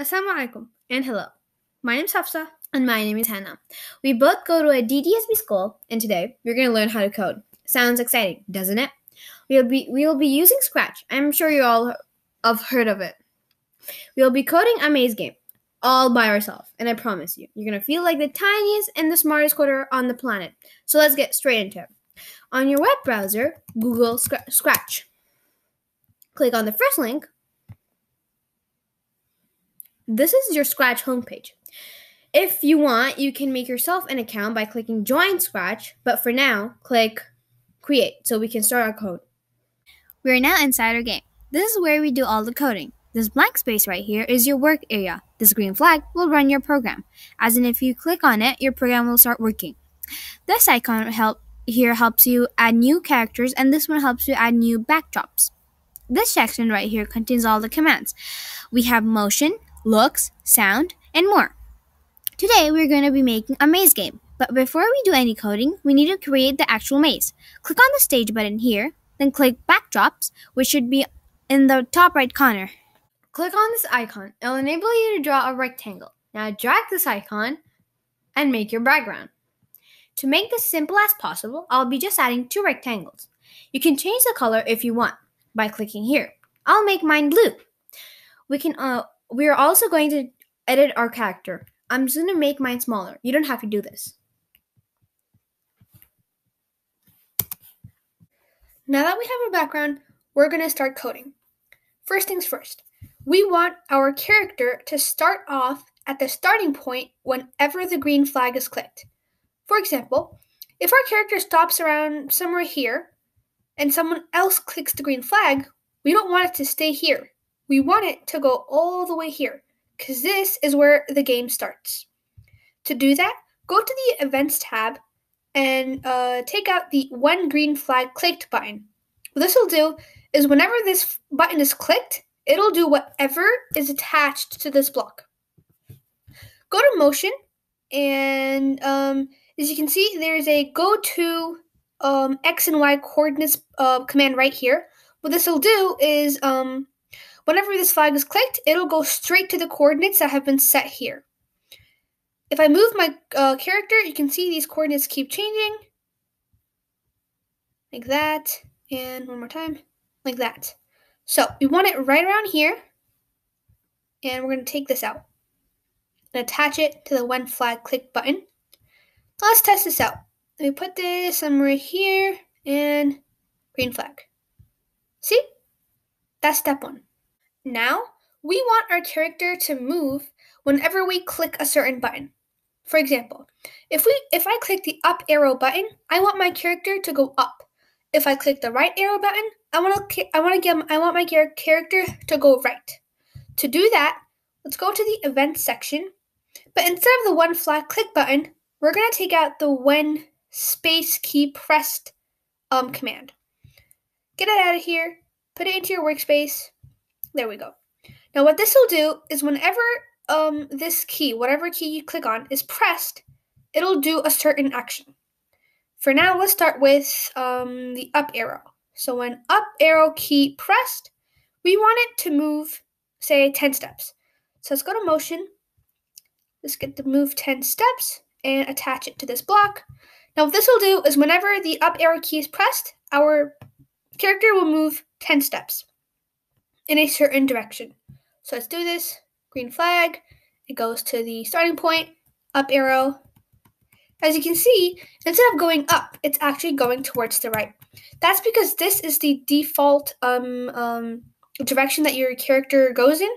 Assalamu alaikum and hello. My name is Hafsa and my name is Hannah. We both go to a DDSB school and today we're going to learn how to code. Sounds exciting, doesn't it? We'll be we'll be using Scratch. I'm sure you all have heard of it. We'll be coding a maze game all by ourselves, and I promise you, you're going to feel like the tiniest and the smartest coder on the planet. So let's get straight into it. On your web browser, Google Scratch. Click on the first link this is your Scratch homepage. If you want, you can make yourself an account by clicking Join Scratch, but for now, click Create so we can start our code. We are now inside our game. This is where we do all the coding. This blank space right here is your work area. This green flag will run your program. As in, if you click on it, your program will start working. This icon help here helps you add new characters, and this one helps you add new backdrops. This section right here contains all the commands. We have motion, looks, sound, and more. Today we're going to be making a maze game, but before we do any coding, we need to create the actual maze. Click on the stage button here, then click backdrops, which should be in the top right corner. Click on this icon. It'll enable you to draw a rectangle. Now drag this icon and make your background. To make this simple as possible, I'll be just adding two rectangles. You can change the color if you want by clicking here. I'll make mine blue. We can uh, we are also going to edit our character. I'm just going to make mine smaller. You don't have to do this. Now that we have a background, we're going to start coding. First things first, we want our character to start off at the starting point whenever the green flag is clicked. For example, if our character stops around somewhere here and someone else clicks the green flag, we don't want it to stay here we want it to go all the way here because this is where the game starts. To do that, go to the Events tab and uh, take out the When Green Flag Clicked button. What this will do is whenever this button is clicked, it'll do whatever is attached to this block. Go to Motion, and um, as you can see, there's a go to um, X and Y coordinates uh, command right here. What this will do is um, Whenever this flag is clicked, it'll go straight to the coordinates that have been set here. If I move my uh, character, you can see these coordinates keep changing. Like that. And one more time. Like that. So we want it right around here. And we're going to take this out. And attach it to the when flag click button. Let's test this out. Let me put this somewhere here and green flag. See? That's step one. Now, we want our character to move whenever we click a certain button. For example, if we if I click the up arrow button, I want my character to go up. If I click the right arrow button, I want to I want to get I want my character to go right. To do that, let's go to the events section. But instead of the one flat click button, we're going to take out the when space key pressed um command. Get it out of here, put it into your workspace, there we go. Now what this will do is whenever um, this key, whatever key you click on, is pressed, it'll do a certain action. For now, let's start with um, the up arrow. So when up arrow key pressed, we want it to move, say, 10 steps. So let's go to motion. Let's get the move 10 steps and attach it to this block. Now what this will do is whenever the up arrow key is pressed, our character will move 10 steps in a certain direction. So let's do this. Green flag. It goes to the starting point. Up arrow. As you can see, instead of going up, it's actually going towards the right. That's because this is the default um, um, direction that your character goes in.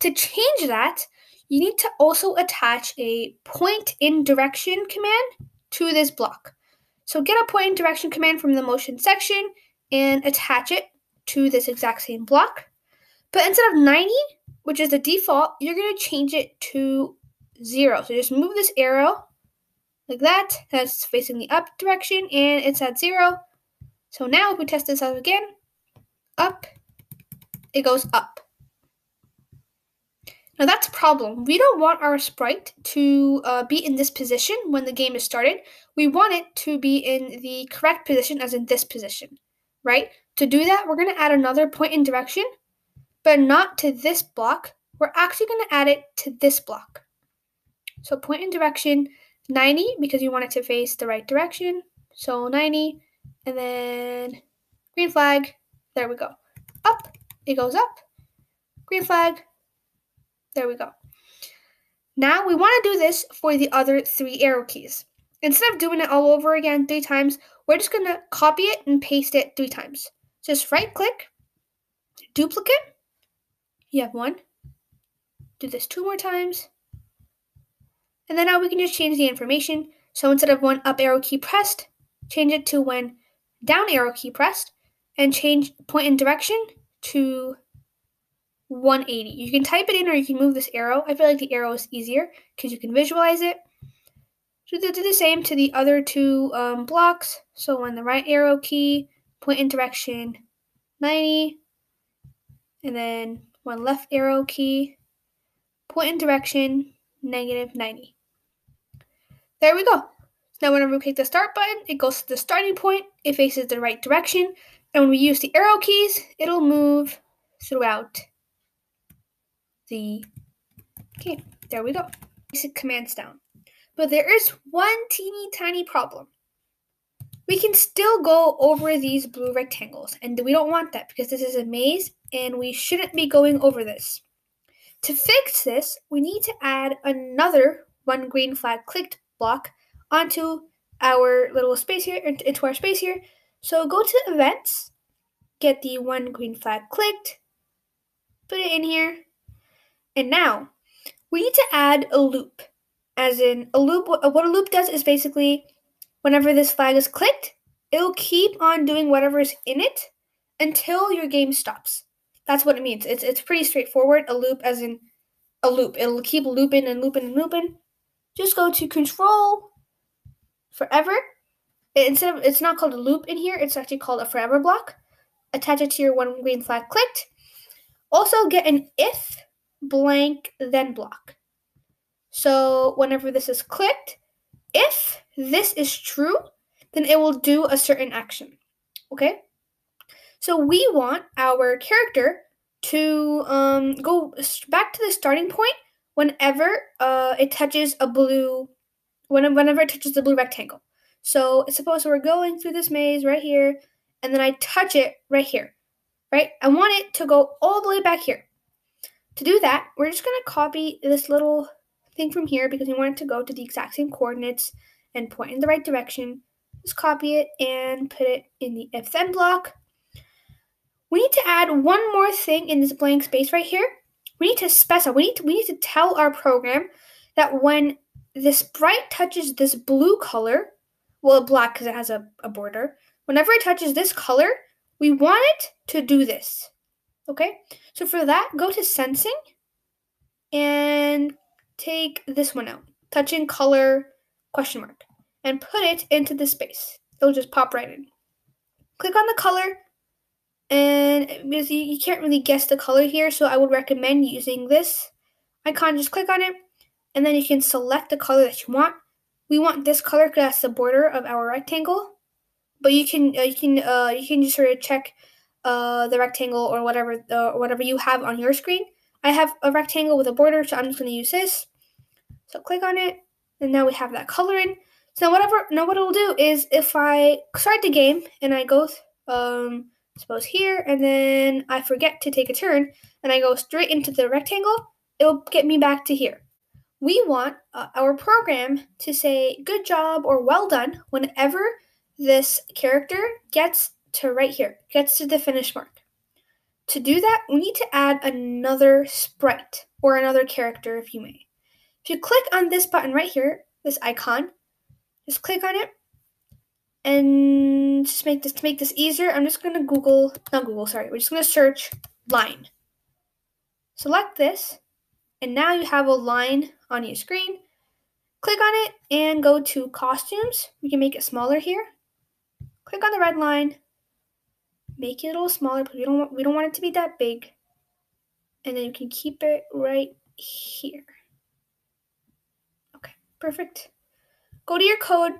To change that, you need to also attach a point in direction command to this block. So get a point in direction command from the motion section and attach it to this exact same block. But instead of 90, which is the default, you're going to change it to 0. So just move this arrow like that. That's facing the up direction, and it's at 0. So now if we test this out again, up, it goes up. Now that's a problem. We don't want our sprite to uh, be in this position when the game is started. We want it to be in the correct position, as in this position, right? To do that, we're going to add another point in direction but not to this block. we're actually going to add it to this block. So point in direction 90 because you want it to face the right direction. So 90 and then green flag. There we go. Up. It goes up. Green flag. There we go. Now we want to do this for the other three arrow keys. Instead of doing it all over again three times, we're just going to copy it and paste it three times. Just right click, duplicate. You have one. Do this two more times. And then now we can just change the information. So instead of one up arrow key pressed, change it to when down arrow key pressed, and change point in direction to 180. You can type it in or you can move this arrow. I feel like the arrow is easier because you can visualize it. So do the same to the other two um, blocks. So on the right arrow key, point in direction 90, and then one left arrow key, point in direction negative 90. There we go. Now whenever we click the start button, it goes to the starting point, it faces the right direction, and when we use the arrow keys, it'll move throughout the game. There we go. Basic commands down. But there is one teeny tiny problem. We can still go over these blue rectangles, and we don't want that because this is a maze and we shouldn't be going over this. To fix this, we need to add another one green flag clicked block onto our little space here, into our space here. So go to events, get the one green flag clicked, put it in here, and now we need to add a loop. As in, a loop, what a loop does is basically whenever this flag is clicked, it'll keep on doing whatever is in it until your game stops. That's what it means. It's, it's pretty straightforward. A loop, as in a loop, it'll keep looping and looping and looping. Just go to control forever. Instead of, it's not called a loop in here, it's actually called a forever block. Attach it to your one green flag clicked. Also, get an if blank then block. So whenever this is clicked, if this is true, then it will do a certain action. Okay? So we want our character to um, go back to the starting point whenever uh, it touches a blue, whenever it touches the blue rectangle. So suppose we're going through this maze right here, and then I touch it right here, right? I want it to go all the way back here. To do that, we're just going to copy this little thing from here because we want it to go to the exact same coordinates and point in the right direction. Just copy it and put it in the if then block. We need to add one more thing in this blank space right here. We need to specify, we need to, we need to tell our program that when the sprite touches this blue color, well, black because it has a, a border, whenever it touches this color, we want it to do this. Okay? So for that, go to sensing and take this one out. Touching color question mark and put it into the space. It'll just pop right in. Click on the color and because you, you can't really guess the color here, so I would recommend using this icon. Just click on it and then you can select the color that you want. We want this color because that's the border of our rectangle. But you can uh, you can uh, you can just sort of check uh, the rectangle or whatever uh, whatever you have on your screen. I have a rectangle with a border, so I'm just going to use this. So click on it, and now we have that color in. So whatever, now what it'll do is if I start the game and I go, um, suppose here, and then I forget to take a turn, and I go straight into the rectangle, it'll get me back to here. We want uh, our program to say good job or well done whenever this character gets to right here, gets to the finish mark. To do that, we need to add another sprite or another character if you may. If you click on this button right here, this icon, just click on it. And just make this to make this easier, I'm just gonna Google not Google, sorry, we're just gonna search line. Select this, and now you have a line on your screen. Click on it and go to costumes. We can make it smaller here. Click on the red line, make it a little smaller because we don't want, we don't want it to be that big. And then you can keep it right here. Okay, perfect. Go to your code.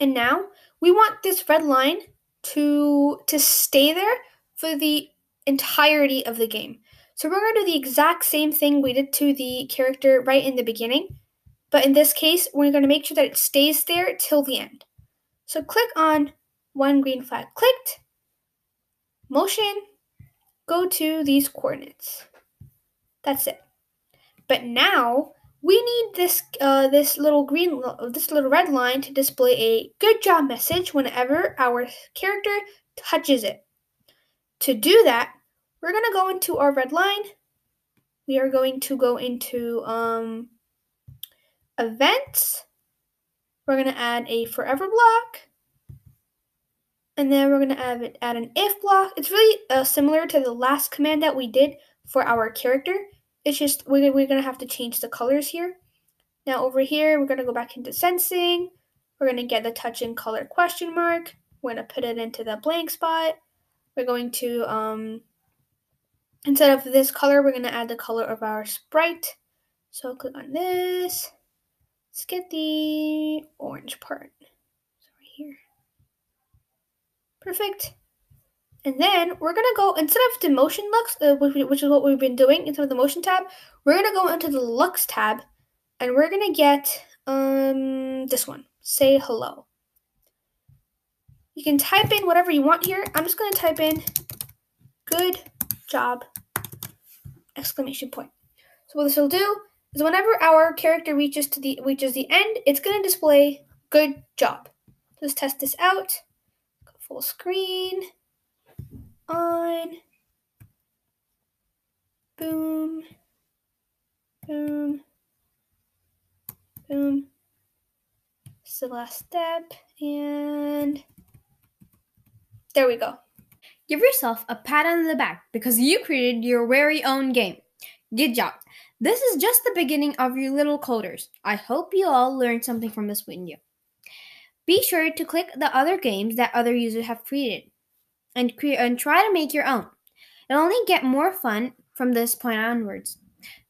And now we want this red line to to stay there for the entirety of the game. So we're going to do the exact same thing we did to the character right in the beginning. But in this case, we're going to make sure that it stays there till the end. So click on one green flag clicked, motion, go to these coordinates. That's it. But now we need this uh, this little green this little red line to display a good job message whenever our character touches it. To do that, we're going to go into our red line. We are going to go into um, events. We're going to add a forever block. And then we're going to add, add an if block. It's really uh, similar to the last command that we did for our character. It's just we're, we're to have to change the colors here. Now over here, we're to go back into sensing. We're to get the touch and color question mark. We're to put it into the blank spot. We're going to, um, instead of this color, we're to add the color of our sprite. So click on this. Let's get the orange part. So right here. Perfect. And then we're gonna go instead of the motion looks, uh, which is what we've been doing instead of the motion tab, we're gonna go into the looks tab, and we're gonna get um this one. Say hello. You can type in whatever you want here. I'm just gonna type in good job exclamation point. So what this will do is whenever our character reaches to the reaches the end, it's gonna display good job. Let's test this out. Full screen on. Boom. Boom. Boom. It's the last step. And there we go. Give yourself a pat on the back because you created your very own game. Good job. This is just the beginning of your little coders. I hope you all learned something from this video. Be sure to click the other games that other users have created and create and try to make your own. It'll only get more fun from this point onwards.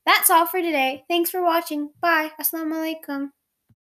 That's all for today. Thanks for watching. Bye. Assalamu alaikum.